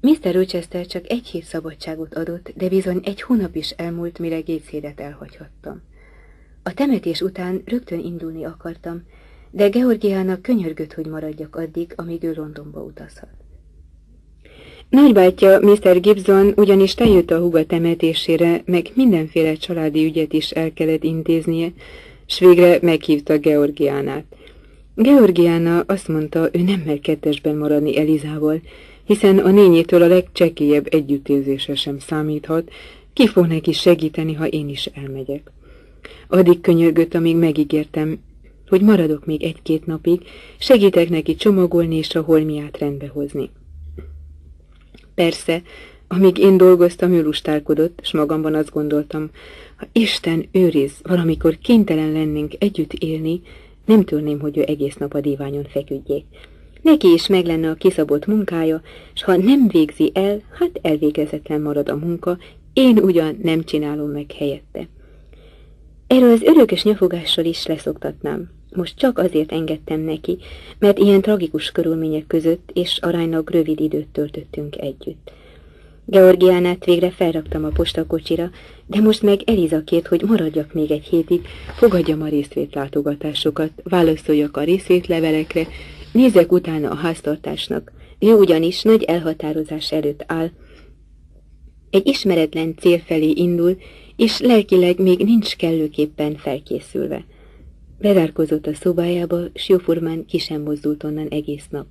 Mr. Rochester csak egy hét szabadságot adott, de bizony egy hónap is elmúlt, mire Gatesheadet elhagyhattam. A temetés után rögtön indulni akartam, de Georgiának könyörgött, hogy maradjak addig, amíg ő Londonba utazhat. Nagybátyja Mr. Gibson ugyanis eljött a húga temetésére, meg mindenféle családi ügyet is el kellett intéznie, s végre meghívta Georgiánát. Georgiána azt mondta, ő nem mer kettesben maradni Elizával, hiszen a nényétől a legcsekélyebb együttérzése sem számíthat, ki fog neki segíteni, ha én is elmegyek. Addig könyörgött, amíg megígértem, hogy maradok még egy-két napig, segítek neki csomagolni és a holmiát rendbe hozni. Persze, amíg én dolgoztam, ő lustálkodott, s magamban azt gondoltam, ha Isten őriz, valamikor kénytelen lennénk együtt élni, nem tűrném, hogy ő egész nap a díványon feküdjék. Neki is meg lenne a kiszabott munkája, s ha nem végzi el, hát elvégezetlen marad a munka, én ugyan nem csinálom meg helyette. Erről az örökös nyafogással is leszoktatnám. Most csak azért engedtem neki, mert ilyen tragikus körülmények között és aránylag rövid időt töltöttünk együtt. Georgiánát végre felraktam a postakocsira, de most meg Eliza kért, hogy maradjak még egy hétig, fogadjam a részvétlátogatásokat, válaszoljak a részvétlevelekre, nézzek utána a háztartásnak. Ő ugyanis nagy elhatározás előtt áll. Egy ismeretlen cél felé indul, és lelkileg még nincs kellőképpen felkészülve. Bezárkozott a szobájába, s jóformán ki sem mozdult onnan egész nap.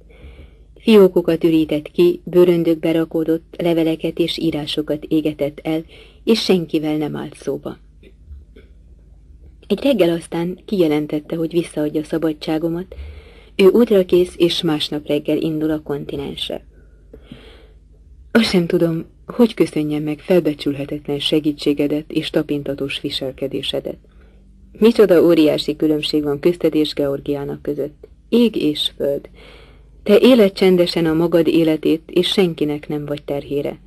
Fiókokat ürített ki, bőröndökbe rakódott, leveleket és írásokat égetett el, és senkivel nem állt szóba. Egy reggel aztán kijelentette, hogy visszaadja szabadságomat, ő útra kész, és másnap reggel indul a kontinensre. Azt sem tudom, hogy köszönjem meg felbecsülhetetlen segítségedet és tapintatós viselkedésedet. Micsoda óriási különbség van közted és Georgiának között. Ég és föld. Te éled csendesen a magad életét, és senkinek nem vagy terhére.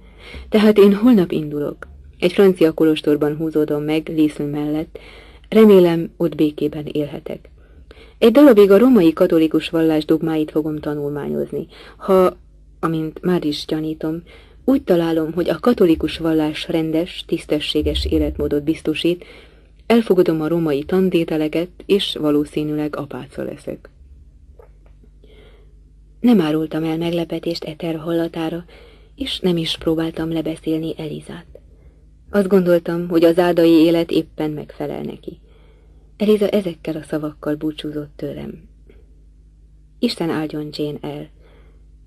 Tehát én holnap indulok. Egy francia kolostorban húzódom meg, Liszl mellett. Remélem, ott békében élhetek. Egy darabig a romai katolikus vallás dogmáit fogom tanulmányozni. Ha, amint már is gyanítom, úgy találom, hogy a katolikus vallás rendes, tisztességes életmódot biztosít, elfogadom a romai tandételeket, és valószínűleg apáca leszek. Nem árultam el meglepetést Eter hallatára, és nem is próbáltam lebeszélni Elizát. Azt gondoltam, hogy az áldai élet éppen megfelel neki. Eliza ezekkel a szavakkal búcsúzott tőlem. Isten áldjon Jane el.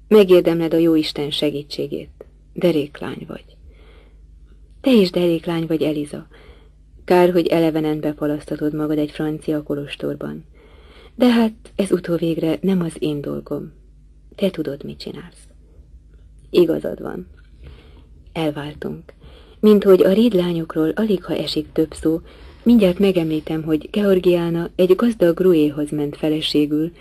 Megérdemled a jó Isten segítségét. Deréklány vagy. Te is deréklány vagy, Eliza. Kár, hogy elevenen bepalasztatod magad egy francia kolostorban. De hát ez utóvégre nem az én dolgom. Te tudod, mit csinálsz. Igazad van. Elváltunk. Mint hogy a rédlányokról alig ha esik több szó, mindjárt megemlítem, hogy Georgiána egy gazdag Gruéhoz ment feleségül,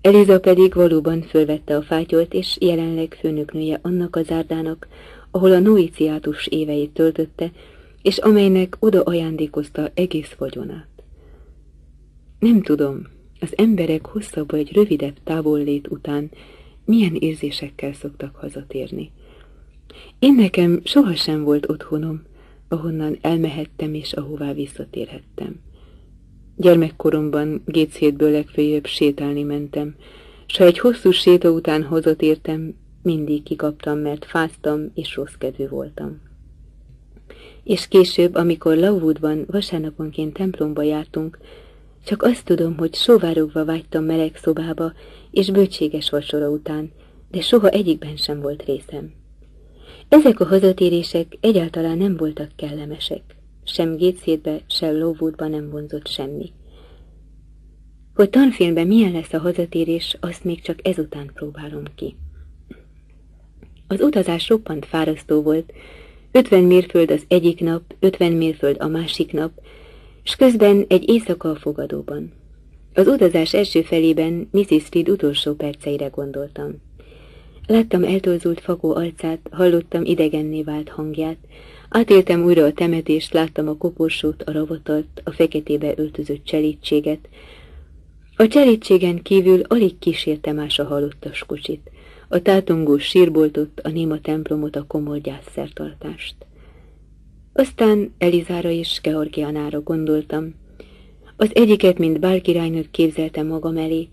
Eliza pedig valóban fölvette a fátyolt, és jelenleg főnöknője annak az árdának, ahol a noiciátus éveit töltötte, és amelynek oda ajándékozta egész vagyonát. Nem tudom, az emberek hosszabb vagy rövidebb távollét után milyen érzésekkel szoktak hazatérni. Én nekem sohasem volt otthonom, ahonnan elmehettem és ahová visszatérhettem. Gyermekkoromban Géchétből legfeljebb sétálni mentem, s ha egy hosszú séta után hazatértem, mindig kikaptam, mert fáztam és rossz kedvű voltam. És később, amikor Lawoodban vasárnaponként templomba jártunk, csak azt tudom, hogy sóvárogva vágytam meleg szobába és bőtséges vacsora után, de soha egyikben sem volt részem. Ezek a hazatérések egyáltalán nem voltak kellemesek. Sem Gétszétbe, sem Lowwoodba nem vonzott semmi. Hogy tanfilmben milyen lesz a hazatérés, azt még csak ezután próbálom ki. Az utazás roppant fárasztó volt, 50 mérföld az egyik nap, 50 mérföld a másik nap, és közben egy éjszaka a fogadóban. Az utazás első felében Mrs. Reed utolsó perceire gondoltam. Láttam eltorzult fakó arcát, hallottam idegenné vált hangját, átéltem újra a temetést, láttam a koporsót, a ravatalt, a feketébe öltözött cselítséget. A cselítségen kívül alig kísérte más a halottas kocsit. a tátongós sírboltot, a néma templomot, a komor gyászszertartást. Aztán Elizára és Georgianára gondoltam. Az egyiket, mint bárkirálynőt képzeltem magam elé,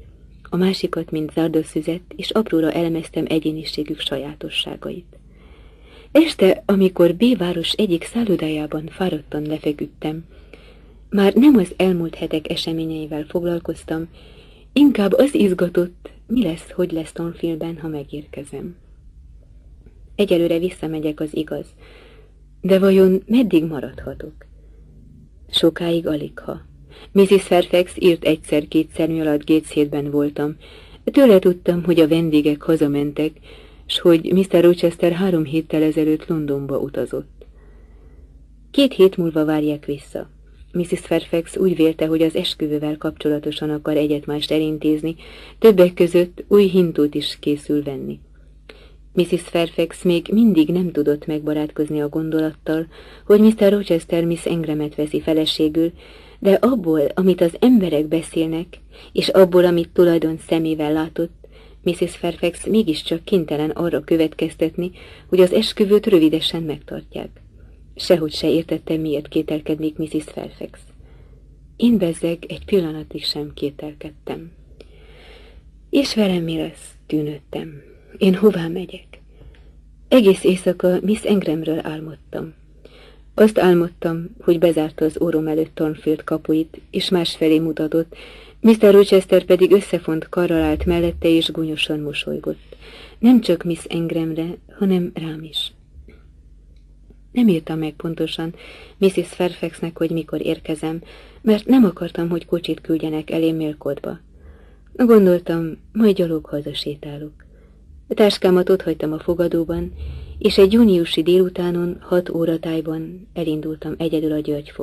a másikat, mint zárdaszüzet, és apróra elemeztem egyéniségük sajátosságait. Este, amikor B város egyik szállodájában fáradtan lefeküdtem, már nem az elmúlt hetek eseményeivel foglalkoztam, inkább az izgatott, mi lesz, hogy lesz Tonfilben, ha megérkezem. Egyelőre visszamegyek, az igaz, de vajon meddig maradhatok? Sokáig alig ha. Mrs. Fairfax írt egyszer-kétszer, mi alatt Gatesheadben voltam. Tőle tudtam, hogy a vendégek hazamentek, s hogy Mr. Rochester három héttel ezelőtt Londonba utazott. Két hét múlva várják vissza. Mrs. Fairfax úgy vélte, hogy az esküvővel kapcsolatosan akar egyet-mást elintézni, többek között új hintót is készül venni. Mrs. Fairfax még mindig nem tudott megbarátkozni a gondolattal, hogy Mr. Rochester Miss Engramet veszi feleségül, de abból, amit az emberek beszélnek, és abból, amit tulajdon szemével látott, Mrs. Fairfax mégiscsak kénytelen arra következtetni, hogy az esküvőt rövidesen megtartják. Sehogy se értette, miért kételkednék Mrs. Fairfax. Én bezzeg egy pillanatig sem kételkedtem. És velem mi lesz? Tűnöttem. Én hová megyek? Egész éjszaka Miss Engramről álmodtam. Azt álmodtam, hogy bezárta az órom előtt Thornfield kapuit, és másfelé mutatott, Mr. Rochester pedig összefont karral állt mellette, és gonyosan mosolygott. Nem csak Miss Engramre, hanem rám is. Nem írtam meg pontosan Mrs. Fairfaxnek, hogy mikor érkezem, mert nem akartam, hogy kocsit küldjenek elém Milkodba. Gondoltam, majd gyalog hazasétálok. A táskámat ott hagytam a fogadóban, és egy júniusi délutánon, hat óratájban elindultam egyedül a György.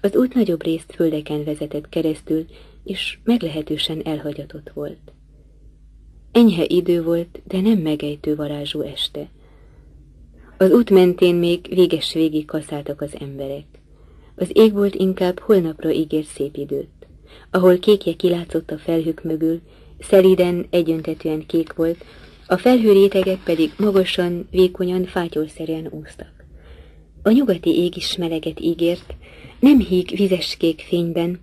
Az út nagyobb részt földeken vezetett keresztül, és meglehetősen elhagyatott volt. Enyhe idő volt, de nem megejtő varázsú este. Az út mentén még véges végig kaszáltak az emberek. Az ég volt inkább holnapra ígért szép időt. Ahol kékje kilátszott a felhők mögül, szelíden, egyöntetően kék volt, a felhőrétegek pedig magasan, vékonyan, fátyolszerűen úsztak. A nyugati ég is meleget ígért, nem híg vizeskék fényben,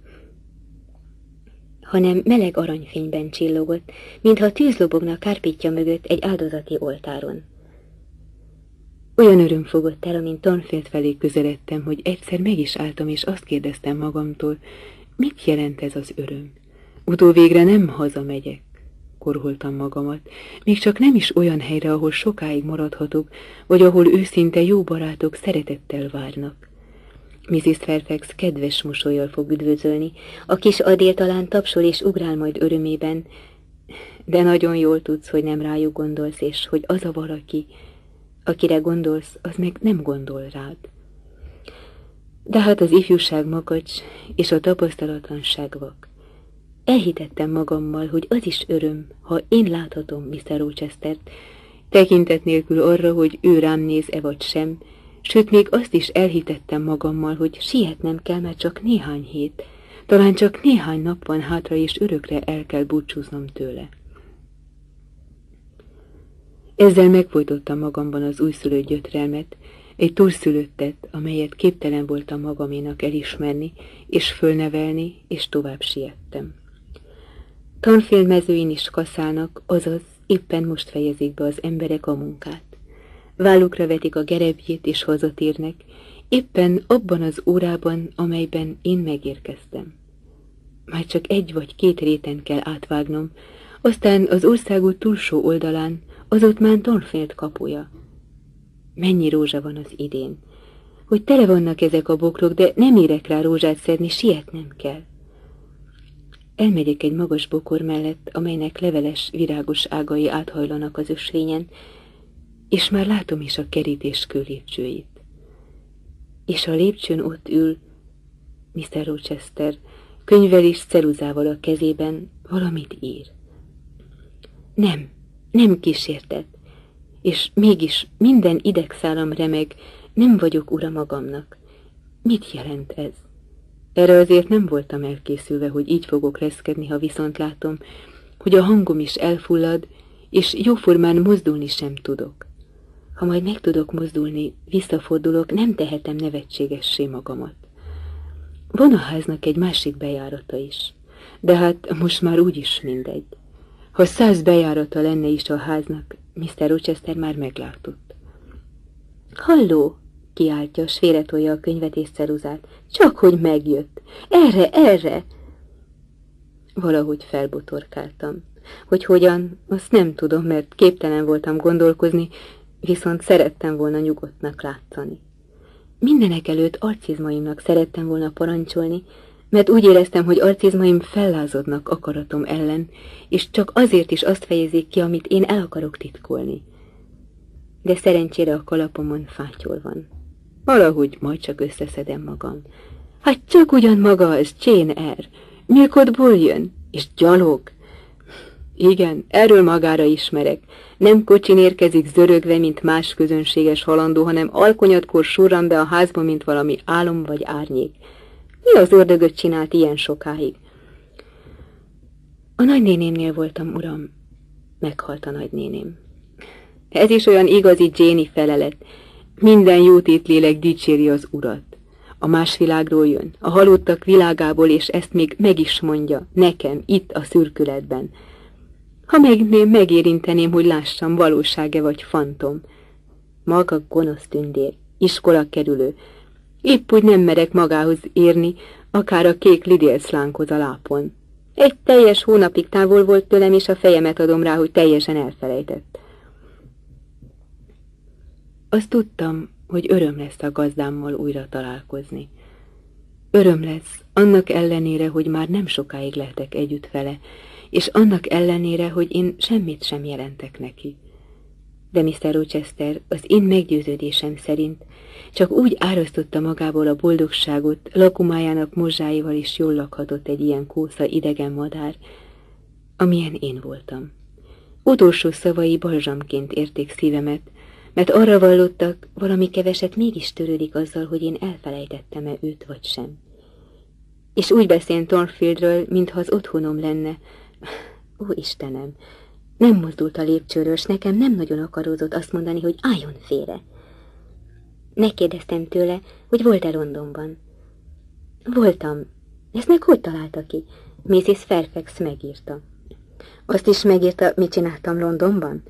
hanem meleg aranyfényben csillogott, mintha tűz lobogna kárpítja mögött egy áldozati oltáron. Olyan öröm fogott el, amint Tanfield felé közeledtem, hogy egyszer meg is álltam, és azt kérdeztem magamtól, mit jelent ez az öröm? Utóvégre nem hazamegyek, korholtam magamat, még csak nem is olyan helyre, ahol sokáig maradhatok, vagy ahol őszinte jó barátok szeretettel várnak. Mrs. Fairfax kedves mosolyjal fog üdvözölni, a kis adél talán tapsol és ugrál majd örömében, de nagyon jól tudsz, hogy nem rájuk gondolsz, és hogy az a valaki, akire gondolsz, az meg nem gondol rád. De hát az ifjúság makacs, és a tapasztalatlanság vak. Elhitettem magammal, hogy az is öröm, ha én láthatom Mr. Rochester-t, tekintet nélkül arra, hogy ő rám néz-e vagy sem, sőt még azt is elhitettem magammal, hogy sietnem kell, mert csak néhány hét, talán csak néhány nap van hátra, és örökre el kell búcsúznom tőle. Ezzel megfojtottam magamban az újszülött gyötrelmet, egy túlszülöttet, amelyet képtelen voltam magaménak elismerni, és fölnevelni, és tovább siettem. Tanfélmezőin is kaszálnak, azaz éppen most fejezik be az emberek a munkát. Vállukra vetik a gerebjét és hazatérnek, éppen abban az órában, amelyben én megérkeztem. Már csak egy vagy két réten kell átvágnom, aztán az országút túlsó oldalán az ott már Tonfeld kapuja. Mennyi rózsa van az idén, hogy tele vannak ezek a bokrok, de nem érek rá rózsát szedni, sietnem kell. Elmegyek egy magas bokor mellett, amelynek leveles, virágos ágai áthajlanak az ösvényen, és már látom is a kerítés lépcsőit. És a lépcsőn ott ül Mr. Rochester, könyvel és ceruzával a kezében valamit ír. Nem, nem kísértett, és mégis minden idegszálam remeg, nem vagyok ura magamnak. Mit jelent ez? Erre azért nem voltam elkészülve, hogy így fogok reszkedni, ha viszont látom, hogy a hangom is elfullad, és jóformán mozdulni sem tudok. Ha majd meg tudok mozdulni, visszafordulok, nem tehetem nevetségessé magamat. Van a háznak egy másik bejárata is, de hát most már úgyis mindegy. Ha száz bejárata lenne is a háznak, Mr. Rochester már meglátott. Halló! Kiáltja, s félretolja a könyvet és ceruzát. Csak hogy megjött. Erre, erre! Valahogy felbotorkáltam. Hogy hogyan, azt nem tudom, mert képtelen voltam gondolkozni, viszont szerettem volna nyugodtnak látszani. Mindenek előtt arcizmaimnak szerettem volna parancsolni, mert úgy éreztem, hogy arcizmaim fellázodnak akaratom ellen, és csak azért is azt fejezik ki, amit én el akarok titkolni. De szerencsére a kalapomon fátyol van. Valahogy majd csak összeszedem magam. Hát csak ugyan maga az Jane Eyre. Nyilkodból jön, és gyalog. Igen, erről magára ismerek. Nem kocsin érkezik zörögve, mint más közönséges halandó, hanem alkonyatkor surran be a házba, mint valami álom vagy árnyék. Mi az ördögöt csinált ilyen sokáig? A nagynénémnél voltam, uram. Meghalt a nagynéném. Ez is olyan igazi Jéni felelet. Minden jótét lélek dicséri az urat. A más világról jön, a halottak világából, és ezt még meg is mondja, nekem, itt a szürkületben. Ha megném, megérinteném, hogy lássam, valósága vagy fantom. Maga gonosz tündér, iskola kerülő. Épp úgy nem merek magához érni, akár a kék lidélszlánkhoz a lápon. Egy teljes hónapig távol volt tőlem, és a fejemet adom rá, hogy teljesen elfelejtett. Azt tudtam, hogy öröm lesz a gazdámmal újra találkozni. Öröm lesz, annak ellenére, hogy már nem sokáig lehetek együtt vele, és annak ellenére, hogy én semmit sem jelentek neki. De Mr. Rochester az én meggyőződésem szerint csak úgy árasztotta magából a boldogságot, lakumájának mozsáival is jól lakhatott egy ilyen kósza idegen madár, amilyen én voltam. Utolsó szavai balzsamként érték szívemet, mert arra vallottak, valami keveset mégis törődik azzal, hogy én elfelejtettem-e őt vagy sem. És úgy beszélt Thornfieldről, mintha az otthonom lenne. Ó, Istenem! Nem mozdult a lépcsőről, s nekem nem nagyon akarózott azt mondani, hogy álljon félre. Megkérdeztem tőle, hogy volt-e Londonban. Voltam. Ezt meg hogy találta ki? Mrs. Fairfax megírta. Azt is megírta, mit csináltam Londonban?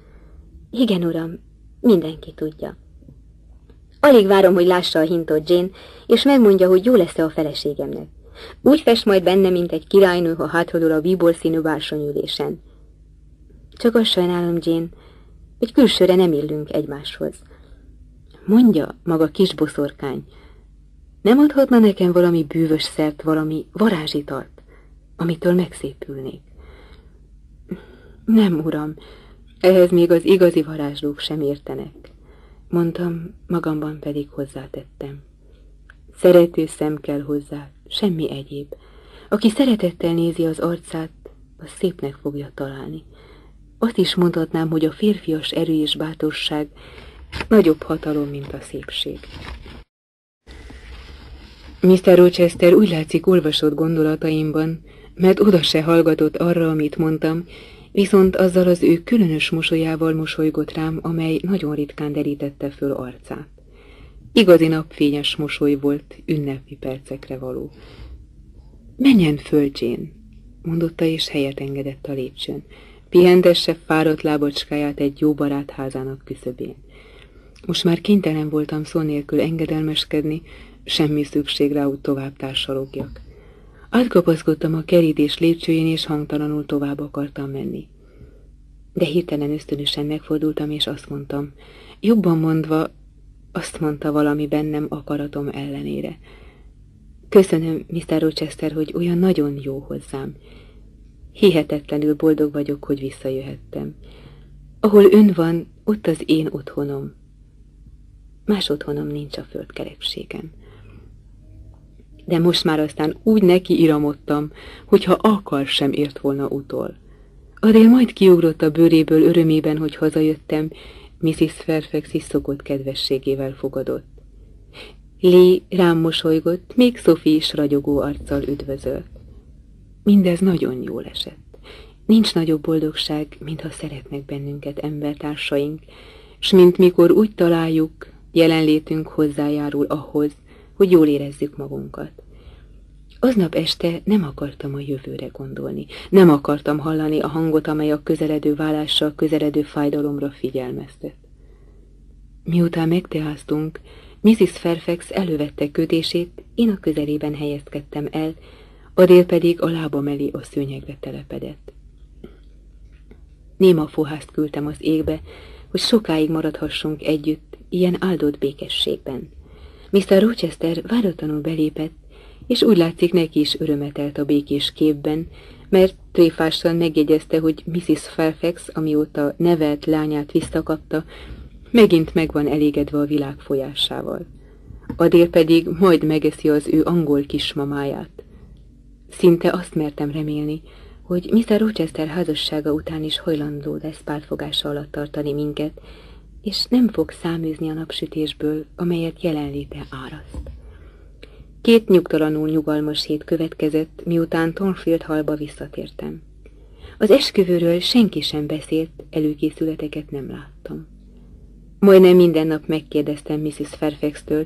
Igen, uram, Mindenki tudja. Alig várom, hogy lássa a hintot Jane, és megmondja, hogy jó lesz-e a feleségemnek. Úgy fest majd benne, mint egy királynő, ha hátradul a bíbor színű bársonyülésen. Csak azt sajnálom, Jane, hogy külsőre nem illünk egymáshoz. Mondja, maga kis boszorkány, nem adhatna nekem valami bűvös szert, valami varázsitalt, amitől megszépülnék? Nem, uram, ehhez még az igazi varázslók sem értenek. Mondtam, magamban pedig hozzátettem. Szerető szem kell hozzá, semmi egyéb. Aki szeretettel nézi az arcát, az szépnek fogja találni. Azt is mondhatnám, hogy a férfias erő és bátorság nagyobb hatalom, mint a szépség. Mr. Rochester úgy látszik olvasott gondolataimban, mert oda se hallgatott arra, amit mondtam, viszont azzal az ő különös mosolyával mosolygott rám, amely nagyon ritkán derítette föl arcát. Igazi napfényes mosoly volt, ünnepi percekre való. Menjen föl, Jane, mondotta, és helyet engedett a lépcsőn. Pihentesse fáradt lábacskáját egy jó barát házának küszöbén. Most már kénytelen voltam szó nélkül engedelmeskedni, semmi szükség rá, hogy tovább társalogjak. Átkapaszkodtam a kerítés lépcsőjén, és hangtalanul tovább akartam menni. De hirtelen ösztönösen megfordultam, és azt mondtam, jobban mondva, azt mondta valami bennem akaratom ellenére. Köszönöm, Mr. Rochester, hogy olyan nagyon jó hozzám. Hihetetlenül boldog vagyok, hogy visszajöhettem. Ahol ön van, ott az én otthonom. Más otthonom nincs a földkerekségen de most már aztán úgy neki iramodtam, hogyha akar sem ért volna utol. Adél majd kiugrott a bőréből örömében, hogy hazajöttem, Mrs. Fairfax is szokott kedvességével fogadott. Lee rám mosolygott, még Sophie is ragyogó arccal üdvözölt. Mindez nagyon jól esett. Nincs nagyobb boldogság, mint ha szeretnek bennünket embertársaink, s mint mikor úgy találjuk, jelenlétünk hozzájárul ahhoz, hogy jól érezzük magunkat. Aznap este nem akartam a jövőre gondolni, nem akartam hallani a hangot, amely a közeledő vállással közeledő fájdalomra figyelmeztet. Miután megteáztunk, Mrs. Fairfax elővette kötését, én a közelében helyezkedtem el, Adél pedig a lábam elé a szőnyegre telepedett. Néma fohászt küldtem az égbe, hogy sokáig maradhassunk együtt, ilyen áldott békességben. Mr. Rochester váratlanul belépett, és úgy látszik neki is örömetelt a békés képben, mert tréfásan megjegyezte, hogy Mrs. Fairfax, amióta nevelt lányát visszakapta, megint meg van elégedve a világ folyásával. Adél pedig majd megeszi az ő angol kismamáját. Szinte azt mertem remélni, hogy Mr. Rochester házassága után is hajlandó lesz pártfogása alatt tartani minket, és nem fog száműzni a napsütésből, amelyet jelenléte áraszt. Két nyugtalanul nyugalmas hét következett, miután Thornfield halba visszatértem. Az esküvőről senki sem beszélt, előkészületeket nem láttam. Majdnem minden nap megkérdeztem Mrs. Fairfax-től,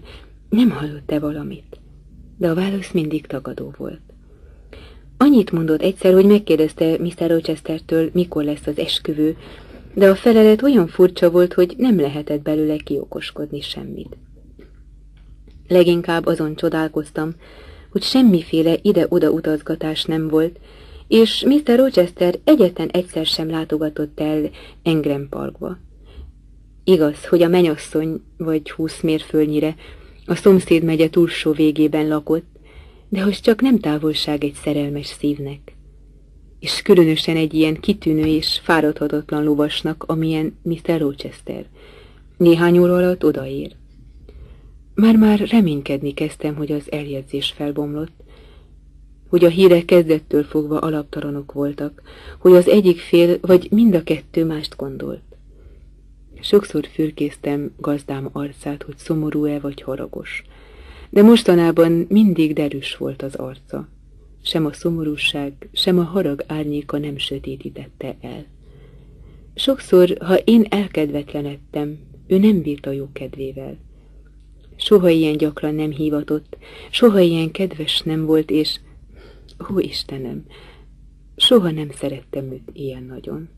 nem hallott-e valamit, de a válasz mindig tagadó volt. Annyit mondott egyszer, hogy megkérdezte Mr. Rochestertől, mikor lesz az esküvő, de a felelet olyan furcsa volt, hogy nem lehetett belőle kiokoskodni semmit. Leginkább azon csodálkoztam, hogy semmiféle ide-oda utazgatás nem volt, és Mr. Rochester egyetlen egyszer sem látogatott el Engrem Parkba. Igaz, hogy a menyasszony vagy húsz mérföldnyire a szomszéd megye túlsó végében lakott, de hogy csak nem távolság egy szerelmes szívnek. És különösen egy ilyen kitűnő és fáradhatatlan lovasnak, amilyen Mr. Rochester. Néhány óra alatt odaér. Már-már reménykedni kezdtem, hogy az eljegyzés felbomlott, hogy a hírek kezdettől fogva alaptalanok voltak, hogy az egyik fél vagy mind a kettő mást gondolt. Sokszor fürkésztem gazdám arcát, hogy szomorú-e vagy haragos de mostanában mindig derűs volt az arca. Sem a szomorúság, sem a harag árnyéka nem sötétítette el. Sokszor, ha én elkedvetlenedtem, ő nem bírt a jó kedvével. Soha ilyen gyakran nem hívatott, soha ilyen kedves nem volt, és, ó Istenem, soha nem szerettem őt ilyen nagyon.